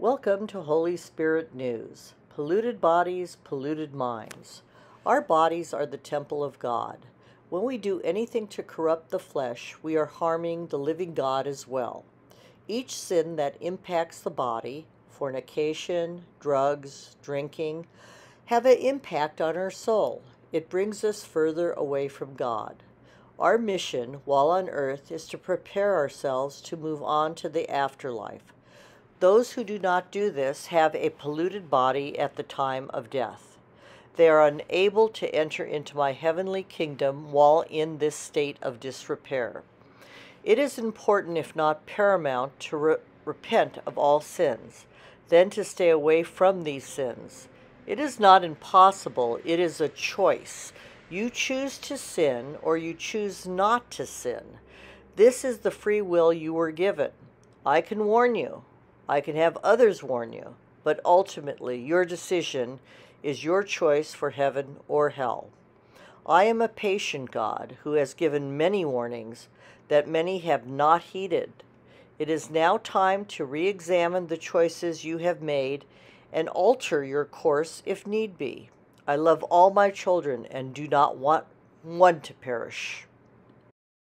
Welcome to Holy Spirit News Polluted Bodies, Polluted Minds. Our bodies are the temple of God. When we do anything to corrupt the flesh, we are harming the living God as well. Each sin that impacts the body, fornication, drugs, drinking, have an impact on our soul. It brings us further away from God. Our mission while on earth is to prepare ourselves to move on to the afterlife. Those who do not do this have a polluted body at the time of death. They are unable to enter into my heavenly kingdom while in this state of disrepair. It is important, if not paramount, to re- repent of all sins, then to stay away from these sins. It is not impossible, it is a choice. You choose to sin or you choose not to sin. This is the free will you were given. I can warn you, I can have others warn you, but ultimately your decision is your choice for heaven or hell. I am a patient God who has given many warnings that many have not heeded. It is now time to re examine the choices you have made and alter your course if need be. I love all my children and do not want one to perish.